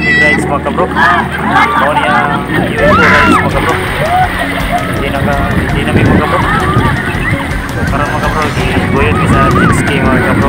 Dynamic Rides mga kabro. Mao niya UFO Rides mga kabro. Hindi na ka, hindi na may mga. So karon mga kabro, giguyod mi sa jet ski mga kabro.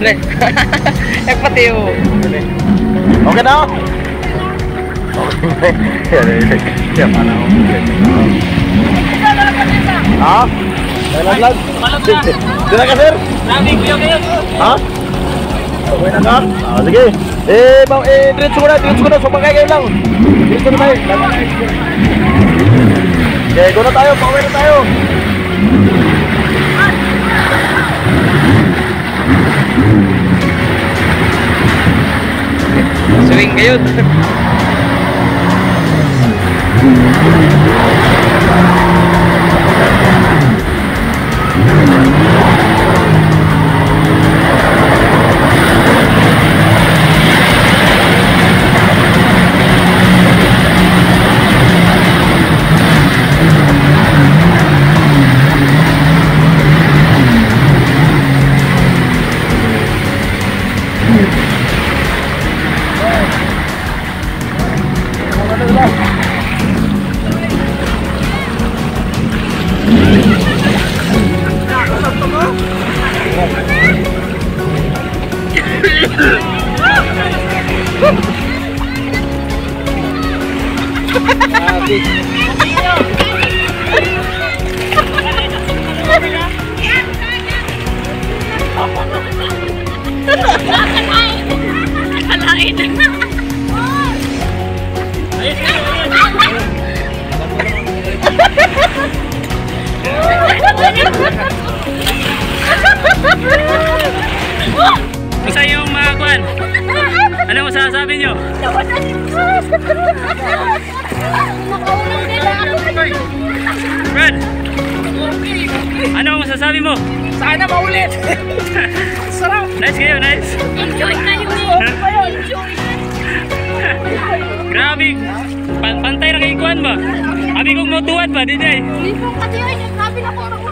Le. Ek pati oh. Okay na? Okay. Yan, ano? Ha? Nalaglag? Dila ka, sir? Ha? Okay na ka? Ah, sige. Eh, ma eh, diretso ko na, diretso ko na. Lang. Diretso na tayo. Okay, go na tayo. Tayo. medo. Swing kayo. Kumusta yung mga kwan? Ano masasabi nyo? Nakaulang nila ako. Brad! Ano ang masasabi mo? Sana maulit. Sarap. Nice kayo, nice. Enjoy kayo eh. Enjoy. Grabe. Pan pantay na kay kwan ba? Abi kong motuwan ba, DJ? Hindi po kasi yun. Sabi na ko